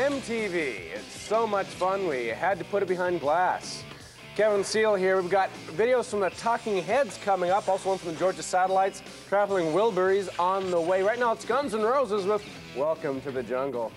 MTV. It's so much fun, we had to put it behind glass. Kevin Seal here. We've got videos from the Talking Heads coming up, also one from the Georgia Satellites, Traveling Wilburys on the way. Right now, it's Guns N' Roses with Welcome to the Jungle.